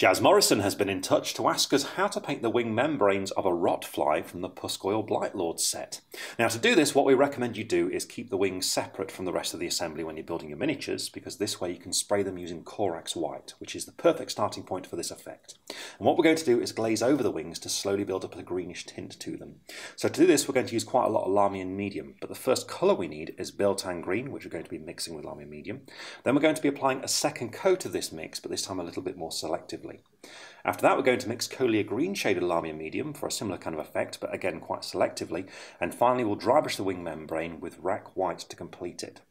Jazz Morrison has been in touch to ask us how to paint the wing membranes of a rot fly from the Pusgoyle Blightlord set. Now to do this what we recommend you do is keep the wings separate from the rest of the assembly when you're building your miniatures because this way you can spray them using Corax White which is the perfect starting point for this effect. And what we're going to do is glaze over the wings to slowly build up a greenish tint to them. So to do this we're going to use quite a lot of Lahmian Medium but the first colour we need is Biel-Tan Green which we're going to be mixing with Lahmian Medium. Then we're going to be applying a second coat of this mix but this time a little bit more selectively. After that, we're going to mix Coelia green shaded Lahmian medium for a similar kind of effect, but again quite selectively. And finally, we'll dry brush the wing membrane with Wrack White to complete it.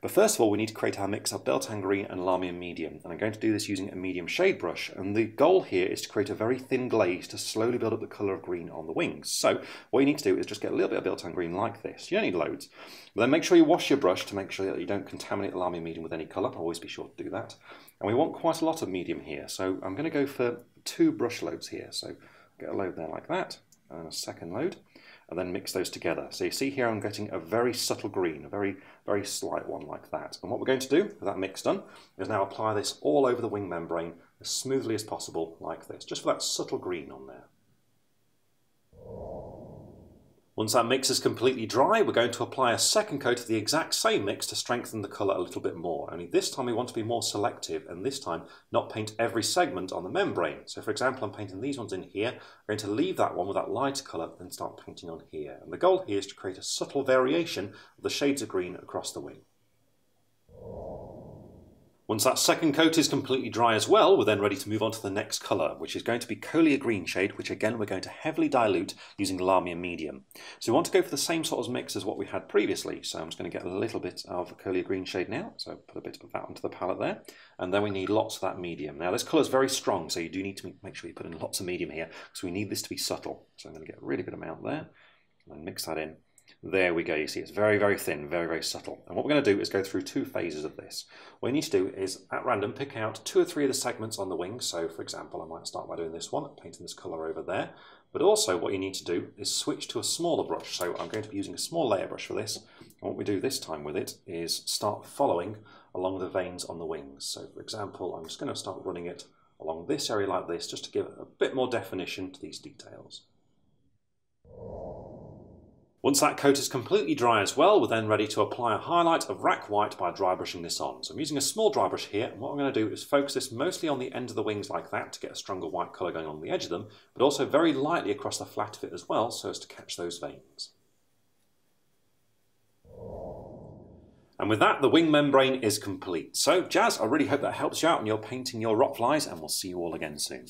But first of all, we need to create our mix of Biel-Tan Green and Lahmian Medium. And I'm going to do this using a medium shade brush. And the goal here is to create a very thin glaze to slowly build up the colour of green on the wings. So what you need to do is just get a little bit of Biel-Tan Green like this. You don't need loads. But then make sure you wash your brush to make sure that you don't contaminate the Lahmian Medium with any colour. Always be sure to do that. And we want quite a lot of medium here. So I'm going to go for two brush loads here. So get a load there like that, and a second load, and then mix those together. So you see here I'm getting a very subtle green, a very, very slight one like that. And what we're going to do, with that mix done, is now apply this all over the wing membrane as smoothly as possible like this, just for that subtle green on there. Once that mix is completely dry, we're going to apply a second coat of the exact same mix to strengthen the colour a little bit more. Only this time we want to be more selective and this time not paint every segment on the membrane. So for example, I'm painting these ones in here. I'm going to leave that one with that lighter colour and start painting on here. And the goal here is to create a subtle variation of the shades of green across the wing. Once that second coat is completely dry as well, we're then ready to move on to the next colour, which is going to be Coelia Green shade, which again we're going to heavily dilute using Lahmian Medium. So we want to go for the same sort of mix as what we had previously. So I'm just going to get a little bit of Coelia Green shade now. So put a bit of that onto the palette there. And then we need lots of that medium. Now this colour is very strong, so you do need to make sure you put in lots of medium here, because we need this to be subtle. So I'm going to get a really good amount there, and mix that in. There we go. You see it's very, very thin, very, very subtle. And what we're going to do is go through two phases of this. What you need to do is, at random, pick out two or three of the segments on the wing. So, for example, I might start by doing this one, painting this colour over there. But also what you need to do is switch to a smaller brush. So I'm going to be using a small layer brush for this. And what we do this time with it is start following along the veins on the wings. So, for example, I'm just going to start running it along this area like this, just to give a bit more definition to these details. Once that coat is completely dry as well, we're then ready to apply a highlight of Wrack White by dry brushing this on. So I'm using a small dry brush here, and what I'm going to do is focus this mostly on the end of the wings like that to get a stronger white colour going on the edge of them, but also very lightly across the flat of it as well, so as to catch those veins. And with that, the wing membrane is complete. So, Jazz, I really hope that helps you out when you're painting your rotflies, and we'll see you all again soon.